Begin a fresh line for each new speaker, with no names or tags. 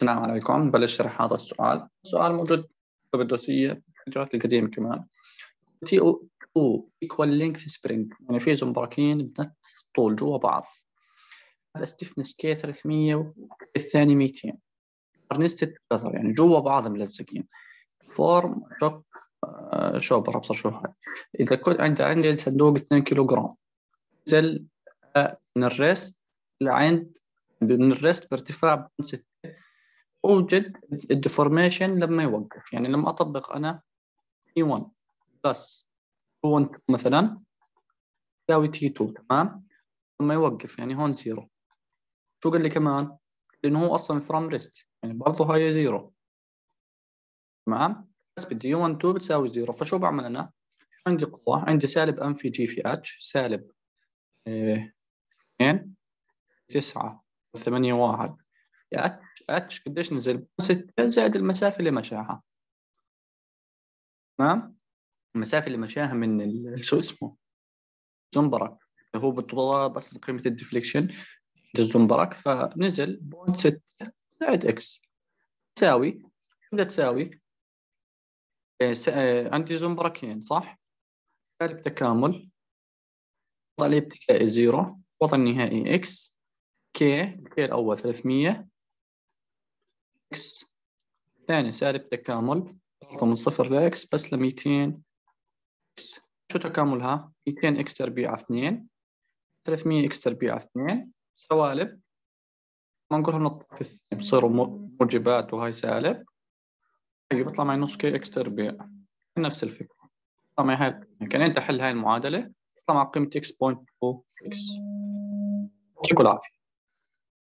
السلام عليكم. نبلش شرح هذا السؤال. السؤال موجود في الدوسية الفيديوهات القديمة كمان. two equal length spring يعني في زنبركين بنفس الطول جوا بعض. هذا stiffness k 300 والثاني 200 nested يعني جوا بعض ملزقين. form shock absorber أبصر شو هاي. إذا كنت عندي عندي الصندوق 2 كيلو جرام نزل من ال rest لعند من ال rest بارتفاع 6 أوجد ال deformation لما يوقف. يعني لما أطبق أنا T 1 plus U 1 مثلا تساوي T 2 تمام؟ لما يوقف يعني هون zero شو قال لي كمان؟ لأنه هو أصلا from rest يعني برضه هاي zero تمام؟ بس بدي U 1 2 بتساوي zero فشو بعمل أنا؟ عندي قوة عندي سالب ام في جي في اتش سالب 2 9 8 1 اتش أتش قديش نزل؟ 6 زائد المسافة اللي مشاها. تمام؟ المسافة اللي مشاها من شو اسمه؟ زنبرك. هو بالطبع بس قيمة ال deflection. للزنبرك فنزل point 6 زائد x. تساوي. شو تساوي؟ إيه عندي زنبركين صح؟ سالب تكامل وضع الابتدائي zero. وضع النهائي x. k k الأول 300 x ثاني سالب تكامل. من صفر ل x بس ل 200 x شو تكاملها؟ 200 x تربيع 2 300 x تربيع 2 سوالب. ما نقولها نطفي الثاني بصيروا موجبات وهاي سالب. طيب بيطلع معي نص k x تربيع. نفس الفكرة. بيطلع معي هاي كان أنت حل هاي المعادلة بيطلع مع قيمة x point 2 x يعطيكم العافية.